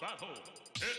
Battle. Hit.